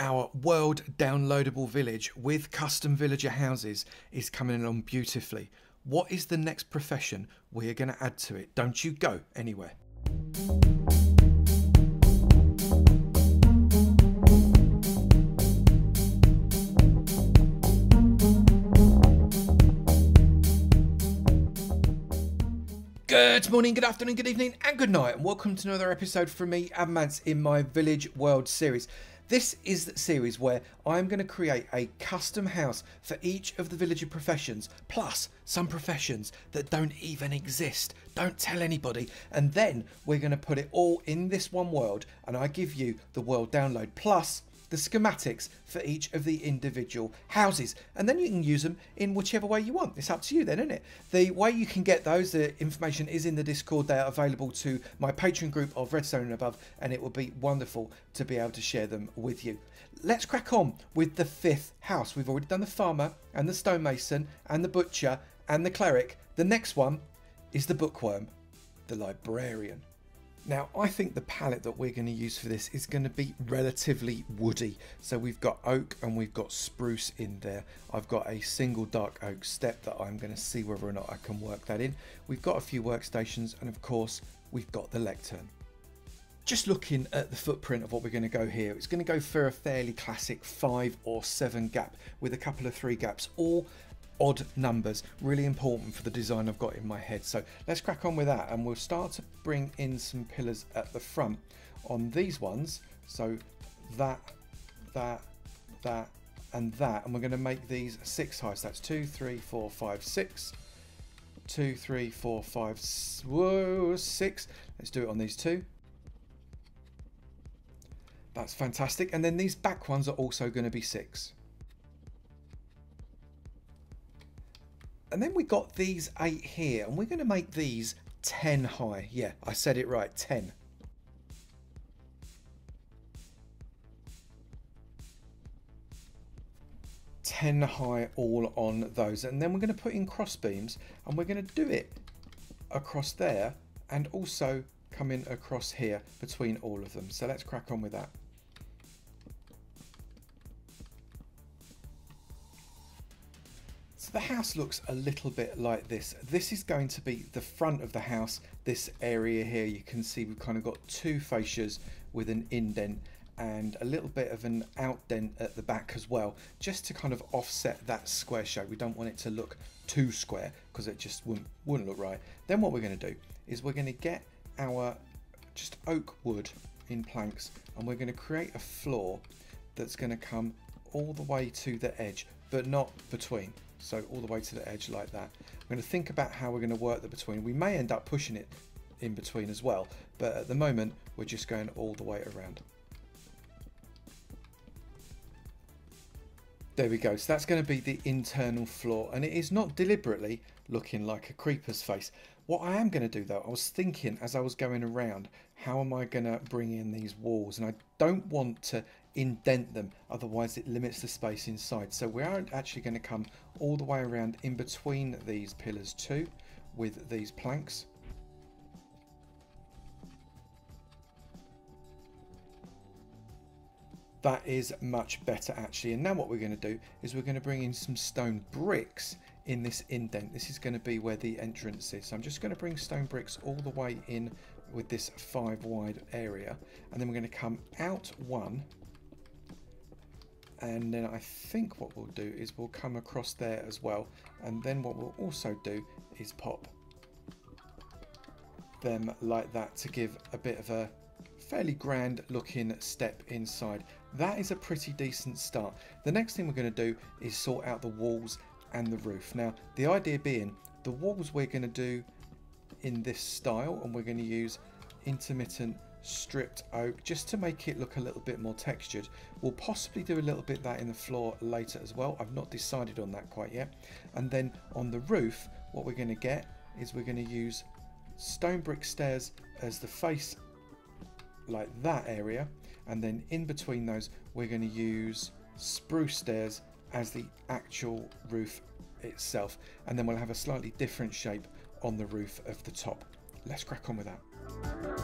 Our world downloadable village with custom villager houses is coming along beautifully. What is the next profession we are going to add to it? Don't you go anywhere. Good morning, good afternoon, good evening, and good night, and welcome to another episode from me, Avomance, in my Village World series. This is the series where I'm going to create a custom house for each of the villager professions, plus some professions that don't even exist. Don't tell anybody. And then we're going to put it all in this one world, and I give you the world download, plus the schematics for each of the individual houses. And then you can use them in whichever way you want. It's up to you then isn't it? The way you can get those the information is in the discord. They are available to my patreon group of redstone and above and it will be wonderful to be able to share them with you. Let's crack on with the fifth house. We've already done the farmer and the stonemason and the butcher and the cleric. The next one is the bookworm the librarian now, I think the palette that we're going to use for this is going to be relatively woody. So we've got oak and we've got spruce in there. I've got a single dark oak step that I'm going to see whether or not I can work that in. We've got a few workstations and of course we've got the lectern. Just looking at the footprint of what we're going to go here, it's going to go for a fairly classic five or seven gap with a couple of three gaps, all odd numbers really important for the design I've got in my head. So let's crack on with that and we'll start to bring in some pillars at the front on these ones. So that that that and that and we're going to make these six high so that's two three four five six. Two three four five whoa, six. Let's do it on these two. That's fantastic. And then these back ones are also going to be six And then we got these eight here, and we're going to make these 10 high. Yeah, I said it right, 10. Ten high all on those, and then we're going to put in cross beams, and we're going to do it across there, and also come in across here between all of them. So let's crack on with that. So the house looks a little bit like this. This is going to be the front of the house. This area here, you can see we've kind of got two fascias with an indent and a little bit of an outdent at the back as well, just to kind of offset that square shape. We don't want it to look too square because it just wouldn't, wouldn't look right. Then what we're going to do is we're going to get our just oak wood in planks and we're going to create a floor that's going to come all the way to the edge, but not between so all the way to the edge like that. I'm going to think about how we're going to work the between. We may end up pushing it in between as well, but at the moment we're just going all the way around. There we go, so that's going to be the internal floor and it is not deliberately looking like a creeper's face. What I am going to do though, I was thinking as I was going around, how am I going to bring in these walls? And I don't want to indent them, otherwise it limits the space inside. So we aren't actually going to come all the way around in between these pillars too with these planks. That is much better actually. And now what we're going to do is we're going to bring in some stone bricks in this indent. This is going to be where the entrance is. So I'm just going to bring stone bricks all the way in with this five wide area. And then we're going to come out one and then I think what we'll do is we'll come across there as well. And then what we'll also do is pop them like that to give a bit of a fairly grand looking step inside. That is a pretty decent start. The next thing we're going to do is sort out the walls and the roof. Now the idea being the walls we're going to do in this style and we're going to use intermittent stripped oak just to make it look a little bit more textured. We'll possibly do a little bit that in the floor later as well. I've not decided on that quite yet. And then on the roof, what we're going to get is we're going to use stone brick stairs as the face like that area. And then in between those, we're going to use spruce stairs as the actual roof itself. And then we'll have a slightly different shape on the roof of the top. Let's crack on with that.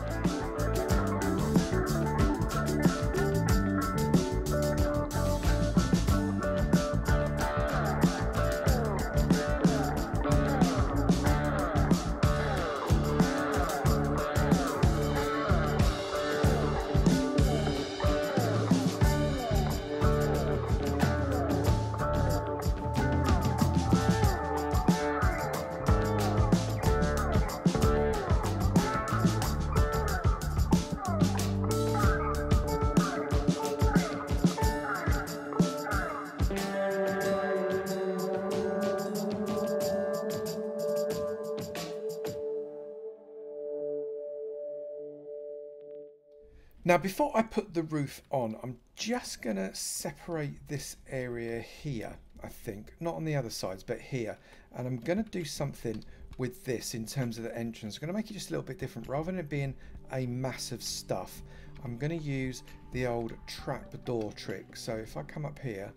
Now, before I put the roof on, I'm just going to separate this area here, I think. Not on the other sides, but here. And I'm going to do something with this in terms of the entrance. I'm going to make it just a little bit different. Rather than it being a mass of stuff, I'm going to use the old trap door trick. So if I come up here,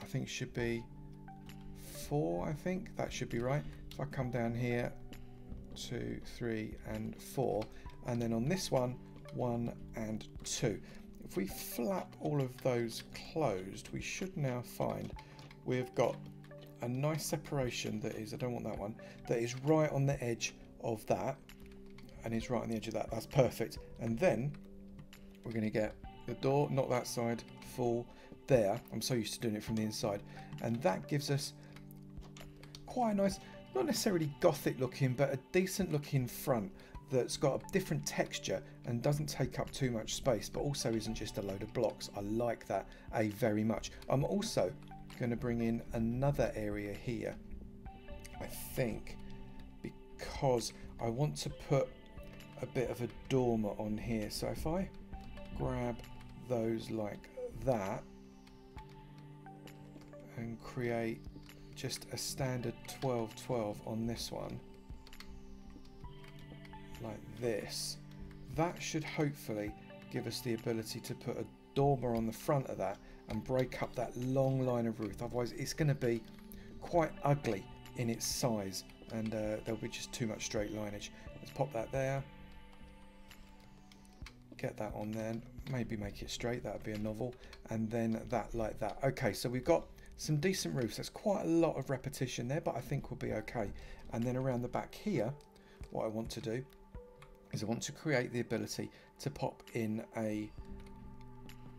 I think it should be four, I think. That should be right. If I come down here, two, three, and four. And then on this one, 1 and 2. If we flap all of those closed, we should now find we've got a nice separation that is, I don't want that one, that is right on the edge of that and is right on the edge of that. That's perfect. And then we're going to get the door, not that side, full there. I'm so used to doing it from the inside. And that gives us quite a nice, not necessarily gothic looking, but a decent looking front that's got a different texture and doesn't take up too much space but also isn't just a load of blocks. I like that a very much. I'm also going to bring in another area here I think because I want to put a bit of a dormer on here so if I grab those like that and create just a standard 12-12 on this one like this, that should hopefully give us the ability to put a dormer on the front of that and break up that long line of roof. Otherwise, it's going to be quite ugly in its size and uh, there'll be just too much straight lineage. Let's pop that there. Get that on there. Maybe make it straight. That would be a novel. And then that like that. Okay, so we've got some decent roofs. That's quite a lot of repetition there, but I think we'll be okay. And then around the back here, what I want to do is I want to create the ability to pop in a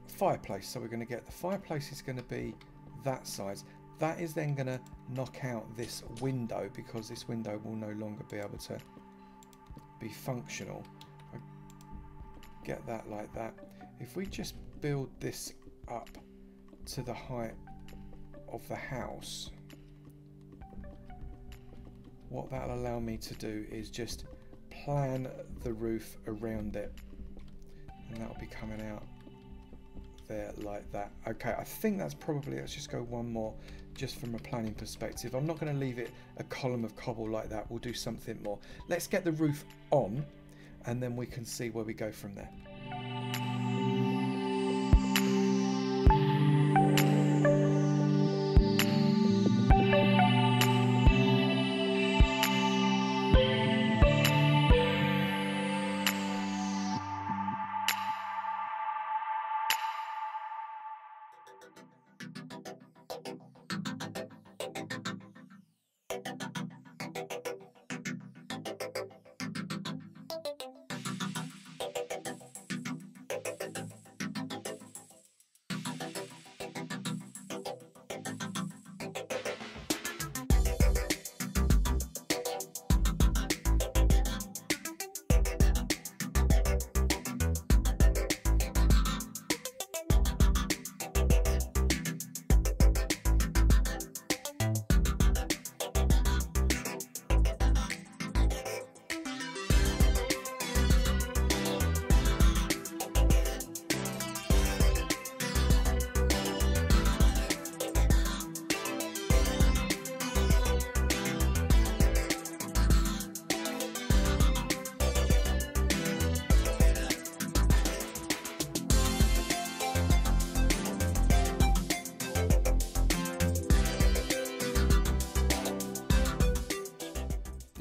fireplace. So we're going to get the fireplace is going to be that size. That is then going to knock out this window because this window will no longer be able to be functional. I get that like that. If we just build this up to the height of the house, what that'll allow me to do is just plan the roof around it. And that'll be coming out there like that. Okay I think that's probably let's just go one more just from a planning perspective. I'm not going to leave it a column of cobble like that. We'll do something more. Let's get the roof on and then we can see where we go from there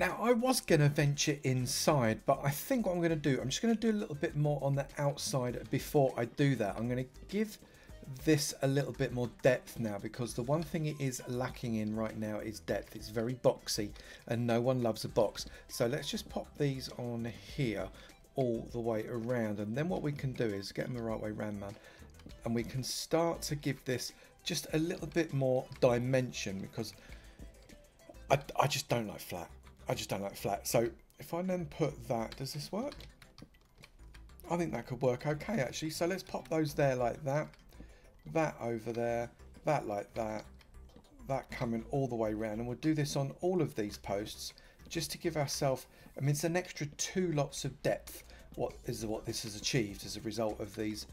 Now, I was going to venture inside, but I think what I'm going to do, I'm just going to do a little bit more on the outside before I do that. I'm going to give this a little bit more depth now because the one thing it is lacking in right now is depth. It's very boxy and no one loves a box. So let's just pop these on here all the way around and then what we can do is get them the right way around man and we can start to give this just a little bit more dimension because I, I just don't like flat I just don't like flat. So if I then put that, does this work? I think that could work okay actually. So let's pop those there like that. That over there. That like that. That coming all the way around. And we'll do this on all of these posts just to give ourselves, I mean, it's an extra two lots of depth what is what this has achieved as a result of these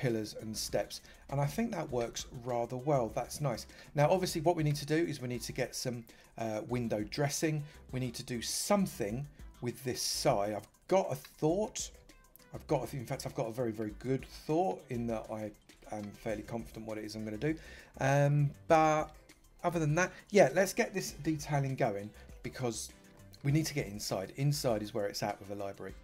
pillars and steps and I think that works rather well. That's nice. Now obviously what we need to do is we need to get some uh, window dressing. We need to do something with this side. I've got a thought. I've got in fact I've got a very very good thought in that I am fairly confident what it is I'm going to do. Um, but other than that yeah let's get this detailing going because we need to get inside. Inside is where it's at with a library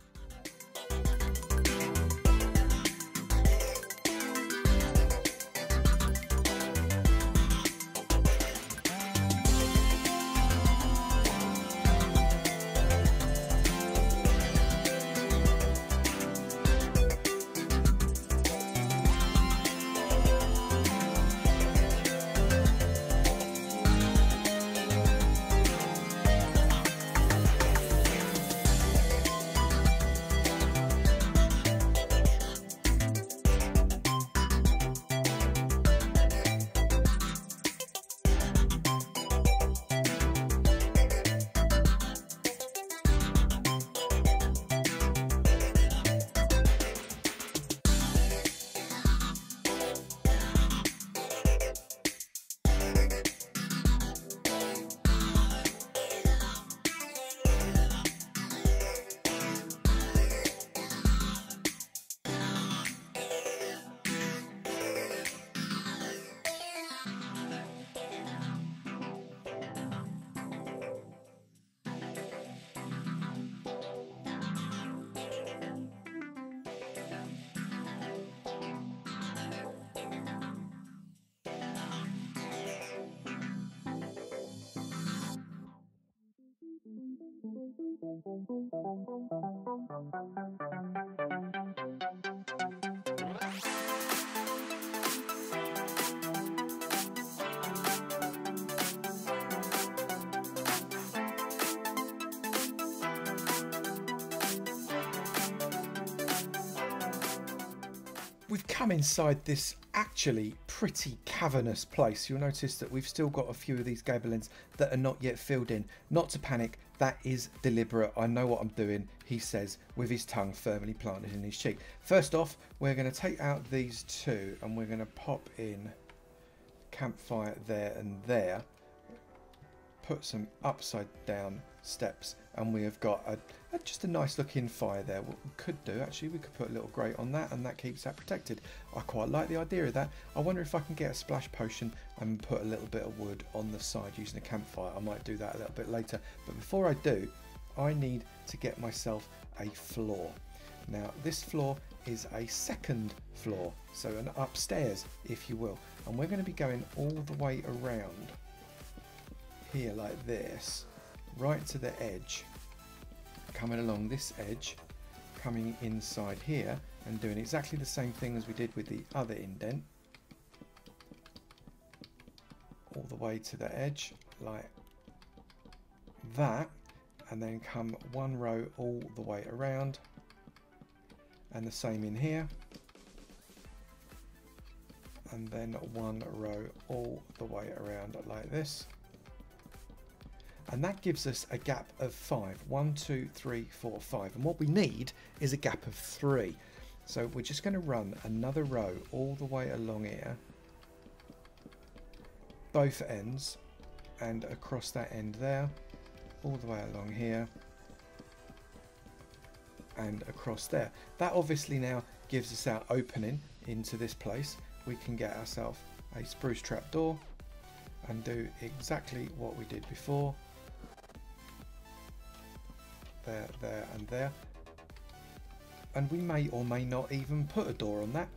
We've come inside this actually pretty cavernous place. You'll notice that we've still got a few of these ends that are not yet filled in. Not to panic, that is deliberate. I know what I'm doing, he says, with his tongue firmly planted in his cheek. First off, we're going to take out these two and we're going to pop in campfire there and there. Put some upside down steps and we have got a, a, just a nice looking fire there. What we could do actually we could put a little grate on that and that keeps that protected. I quite like the idea of that. I wonder if I can get a splash potion and put a little bit of wood on the side using a campfire. I might do that a little bit later. But before I do I need to get myself a floor. Now this floor is a second floor so an upstairs if you will. And we're going to be going all the way around here like this right to the edge, coming along this edge, coming inside here and doing exactly the same thing as we did with the other indent. All the way to the edge like that and then come one row all the way around and the same in here and then one row all the way around like this and that gives us a gap of five. One, two, three, four, five. And what we need is a gap of three. So we're just going to run another row all the way along here, both ends, and across that end there, all the way along here, and across there. That obviously now gives us our opening into this place. We can get ourselves a spruce trap door and do exactly what we did before there, there and there. And we may or may not even put a door on that.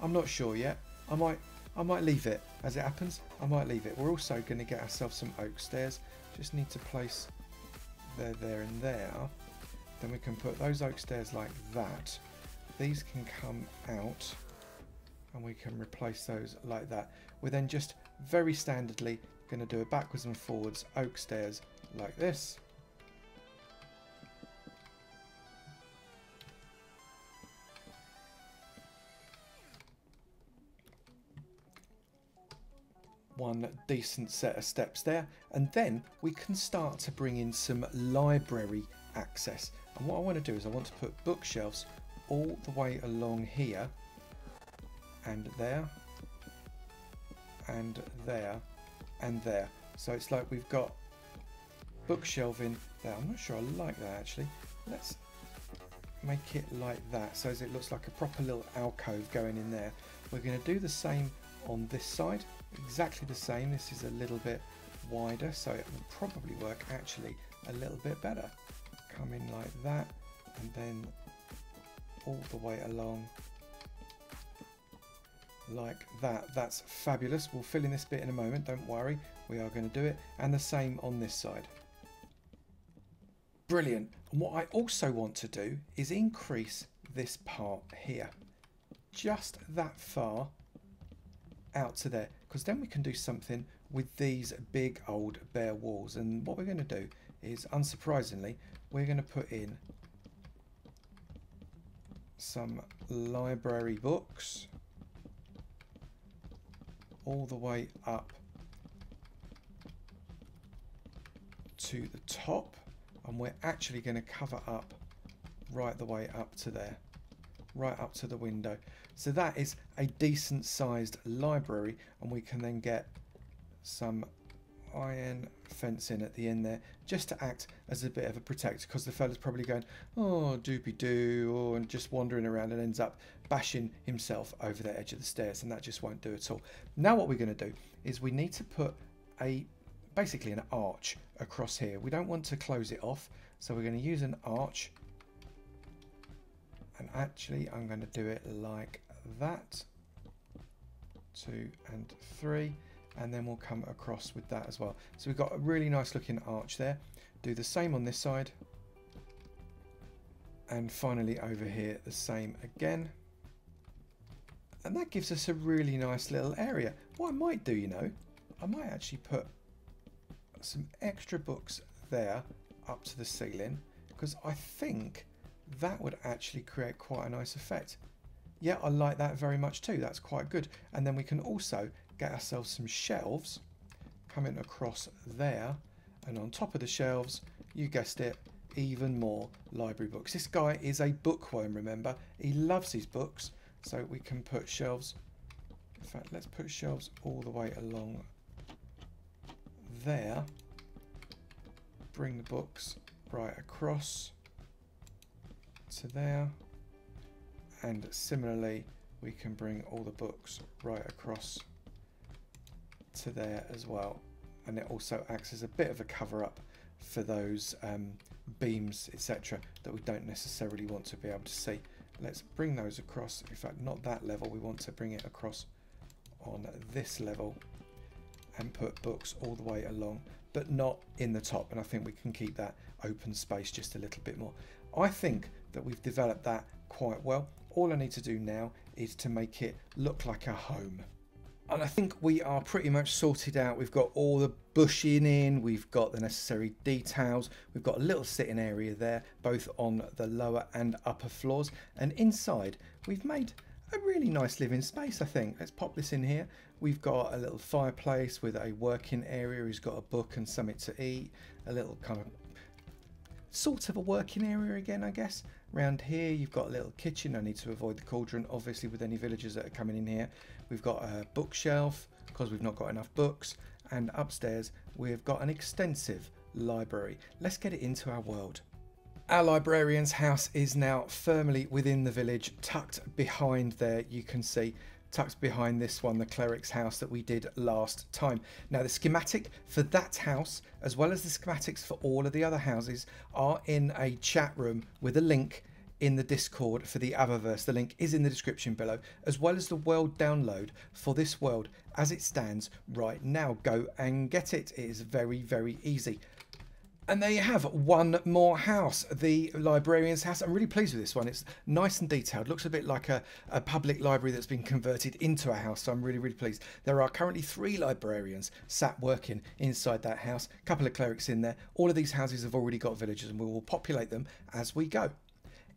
I'm not sure yet. I might I might leave it. As it happens, I might leave it. We're also going to get ourselves some oak stairs. Just need to place there, there and there. Then we can put those oak stairs like that. These can come out and we can replace those like that. We're then just very standardly going to do a backwards and forwards oak stairs like this. One decent set of steps there and then we can start to bring in some library access. And what I want to do is I want to put bookshelves all the way along here and there and there and there. So it's like we've got bookshelving there. I'm not sure I like that actually. Let's make it like that so as it looks like a proper little alcove going in there. We're going to do the same on this side, exactly the same. This is a little bit wider so it will probably work actually a little bit better. Come in like that and then all the way along like that. That's fabulous. We'll fill in this bit in a moment, don't worry. We are going to do it. And the same on this side. Brilliant. And what I also want to do is increase this part here. Just that far out to there. Because then we can do something with these big old bare walls. And what we're going to do is, unsurprisingly, we're going to put in some library books all the way up to the top and we're actually going to cover up right the way up to there right up to the window. So that is a decent sized library and we can then get some iron fencing at the end there just to act as a bit of a protector because the fella's probably going oh doopy doo and just wandering around and ends up bashing himself over the edge of the stairs and that just won't do at all. Now what we're going to do is we need to put a basically an arch across here. We don't want to close it off so we're going to use an arch and actually I'm going to do it like that two and three and then we'll come across with that as well. So we've got a really nice looking arch there. Do the same on this side. And finally over here, the same again. And that gives us a really nice little area. What I might do, you know, I might actually put some extra books there up to the ceiling because I think that would actually create quite a nice effect. Yeah, I like that very much too. That's quite good. And then we can also get ourselves some shelves coming across there and on top of the shelves you guessed it even more library books this guy is a bookworm remember he loves his books so we can put shelves in fact let's put shelves all the way along there bring the books right across to there. And similarly we can bring all the books right across to there as well. And it also acts as a bit of a cover up for those um, beams etc that we don't necessarily want to be able to see. Let's bring those across. In fact not that level. We want to bring it across on this level and put books all the way along but not in the top. And I think we can keep that open space just a little bit more. I think that we've developed that quite well all I need to do now is to make it look like a home and I think we are pretty much sorted out. We've got all the bushing in, we've got the necessary details, we've got a little sitting area there, both on the lower and upper floors. And inside, we've made a really nice living space, I think. Let's pop this in here. We've got a little fireplace with a working area. He's got a book and something to eat. A little kind of sort of a working area again, I guess. Around here, you've got a little kitchen. I need to avoid the cauldron, obviously, with any villagers that are coming in here. We've got a bookshelf because we've not got enough books. And upstairs, we've got an extensive library. Let's get it into our world. Our librarian's house is now firmly within the village, tucked behind there. You can see tucked behind this one, the cleric's house that we did last time. Now the schematic for that house, as well as the schematics for all of the other houses, are in a chat room with a link in the Discord for the Avaverse. The link is in the description below, as well as the world download for this world as it stands right now. Go and get it. It is very, very easy. And there you have one more house, the librarian's house. I'm really pleased with this one. It's nice and detailed. Looks a bit like a, a public library that's been converted into a house. So I'm really, really pleased. There are currently three librarians sat working inside that house. A couple of clerics in there. All of these houses have already got villagers and we will populate them as we go.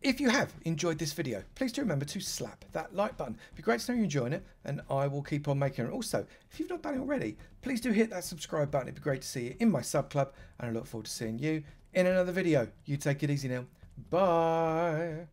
If you have enjoyed this video, please do remember to slap that like button. It'd be great to know you're enjoying it, and I will keep on making it. Also, if you've not done it already, please do hit that subscribe button. It'd be great to see you in my sub club, and I look forward to seeing you in another video. You take it easy now. Bye.